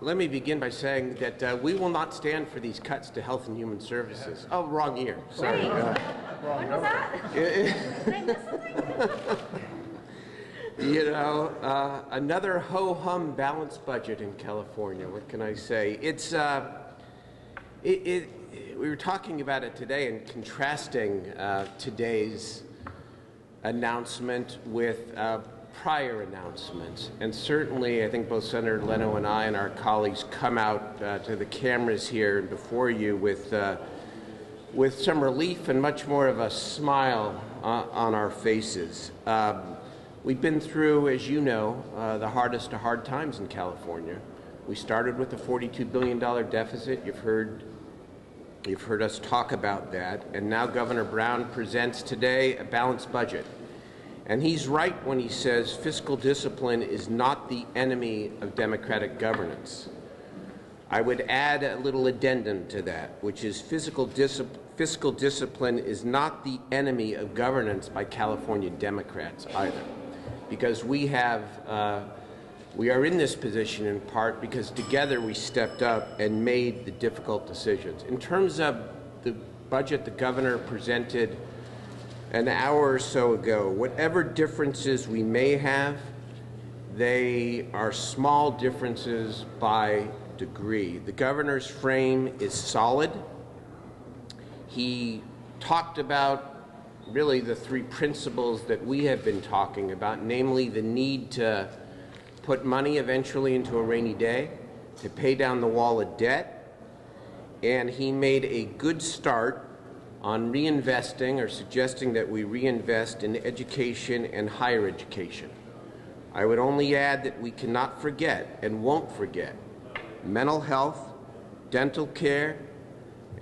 let me begin by saying that uh, we will not stand for these cuts to Health and Human Services. Oh, wrong year. Sorry. Wait. Uh, When was that? Did I miss something? you know, uh, another ho-hum balanced budget in California. What can I say? It's uh, it, it, we were talking about it today and contrasting uh, today's announcement with uh, prior announcements. And certainly, I think both Senator Leno and I and our colleagues come out uh, to the cameras here and before you with, uh, with some relief and much more of a smile uh, on our faces. Um, we've been through, as you know, uh, the hardest of hard times in California. We started with a $42 billion deficit. You've heard You've heard us talk about that, and now Governor Brown presents today a balanced budget. And he's right when he says fiscal discipline is not the enemy of democratic governance. I would add a little addendum to that, which is fiscal, fiscal discipline is not the enemy of governance by California Democrats either, because we have. Uh, we are in this position in part because together we stepped up and made the difficult decisions. In terms of the budget the governor presented an hour or so ago, whatever differences we may have, they are small differences by degree. The governor's frame is solid. He talked about really the three principles that we have been talking about, namely the need to put money eventually into a rainy day, to pay down the wall of debt, and he made a good start on reinvesting or suggesting that we reinvest in education and higher education. I would only add that we cannot forget and won't forget mental health, dental care,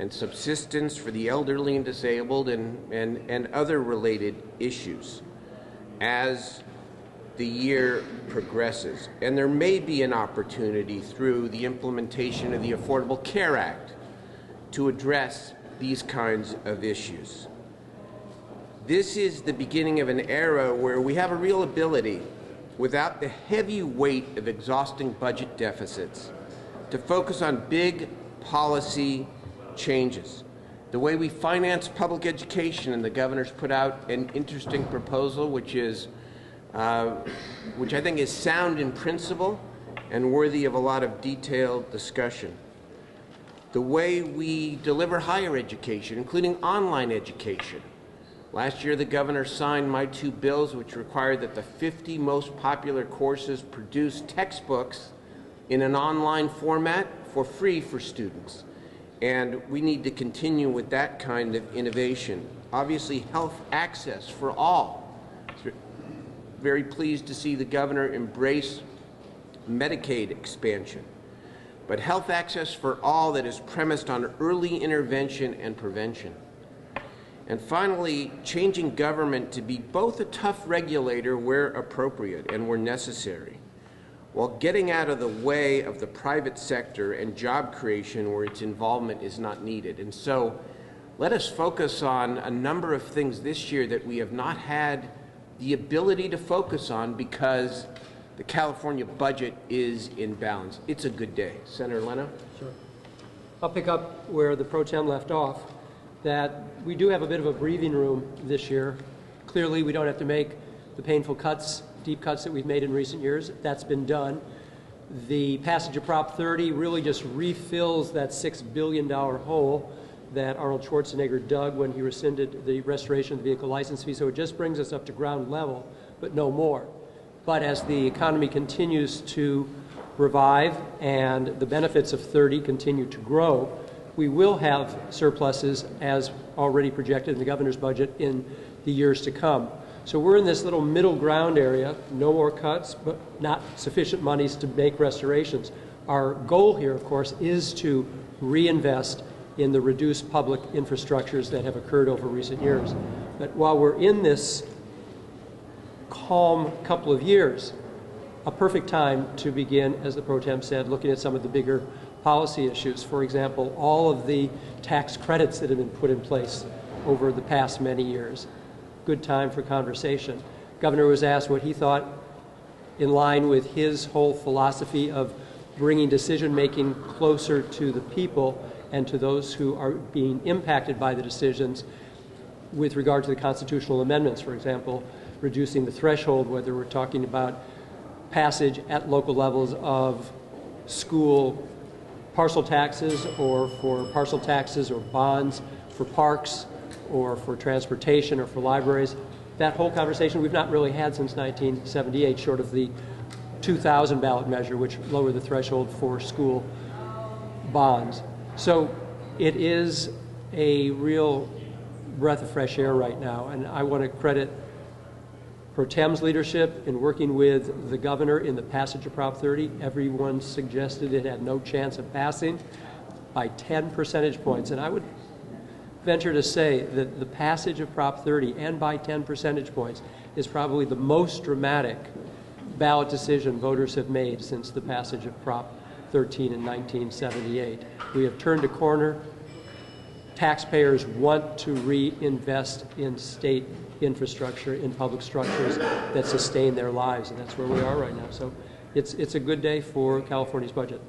and subsistence for the elderly and disabled and, and, and other related issues as the year progresses. And there may be an opportunity through the implementation of the Affordable Care Act to address these kinds of issues. This is the beginning of an era where we have a real ability, without the heavy weight of exhausting budget deficits, to focus on big policy changes. The way we finance public education, and the governor's put out an interesting proposal, which is uh, which I think is sound in principle and worthy of a lot of detailed discussion. The way we deliver higher education, including online education. Last year, the governor signed my two bills, which required that the 50 most popular courses produce textbooks in an online format for free for students. And we need to continue with that kind of innovation. Obviously, health access for all very pleased to see the governor embrace Medicaid expansion. But health access for all that is premised on early intervention and prevention. And finally, changing government to be both a tough regulator where appropriate and where necessary, while getting out of the way of the private sector and job creation where its involvement is not needed. And so let us focus on a number of things this year that we have not had the ability to focus on because the California budget is in balance. It's a good day. Senator Leno? Sure. I'll pick up where the pro tem left off, that we do have a bit of a breathing room this year. Clearly, we don't have to make the painful cuts, deep cuts that we've made in recent years. That's been done. The passage of Prop 30 really just refills that $6 billion hole that Arnold Schwarzenegger dug when he rescinded the restoration of the vehicle license fee. So it just brings us up to ground level, but no more. But as the economy continues to revive and the benefits of 30 continue to grow, we will have surpluses as already projected in the governor's budget in the years to come. So we're in this little middle ground area, no more cuts, but not sufficient monies to make restorations. Our goal here, of course, is to reinvest in the reduced public infrastructures that have occurred over recent years. But while we're in this calm couple of years, a perfect time to begin, as the pro tem said, looking at some of the bigger policy issues. For example, all of the tax credits that have been put in place over the past many years. Good time for conversation. Governor was asked what he thought in line with his whole philosophy of bringing decision-making closer to the people and to those who are being impacted by the decisions with regard to the constitutional amendments, for example, reducing the threshold, whether we're talking about passage at local levels of school parcel taxes or for parcel taxes or bonds for parks or for transportation or for libraries. That whole conversation we've not really had since 1978, short of the 2000 ballot measure, which lowered the threshold for school bonds. So it is a real breath of fresh air right now, and I want to credit Pro Tem's leadership in working with the governor in the passage of Prop 30. Everyone suggested it had no chance of passing by 10 percentage points, and I would venture to say that the passage of Prop 30 and by 10 percentage points is probably the most dramatic ballot decision voters have made since the passage of Prop 13 in 1978. We have turned a corner. Taxpayers want to reinvest in state infrastructure, in public structures that sustain their lives, and that's where we are right now. So it's, it's a good day for California's budget.